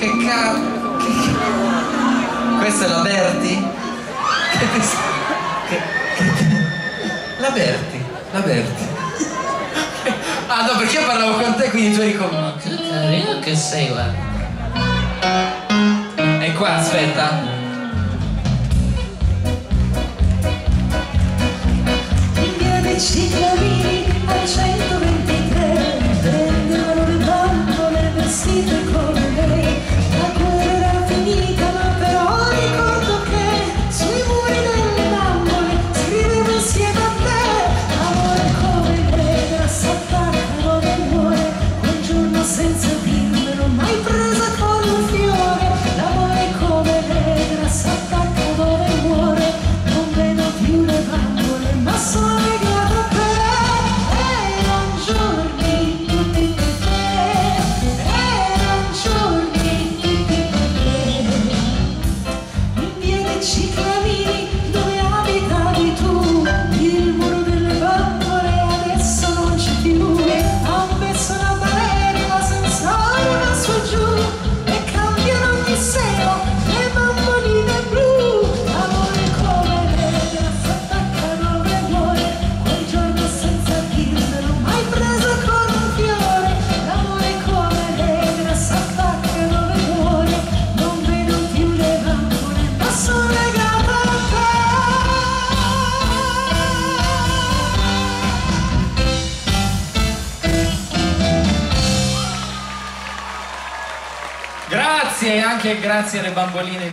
Che cavolo! Questa è la Berti? Che che, che, la Berti, la Berti. Ah no, perché io parlavo con te, quindi tu eri con me. Che carino che sei, guarda. E qua, aspetta. she Grazie anche grazie alle bamboline.